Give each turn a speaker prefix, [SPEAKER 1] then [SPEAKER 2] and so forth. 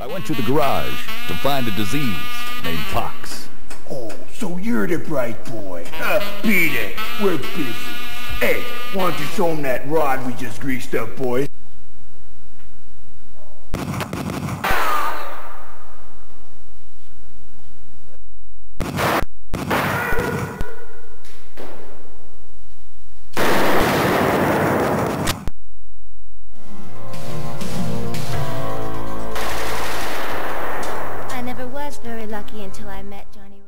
[SPEAKER 1] I went to the garage to find a disease named Pox.
[SPEAKER 2] Oh, so you're the bright boy. Uh, beat it. We're busy. Hey, why don't you show him that rod we just greased up, boys? very lucky until I met Johnny.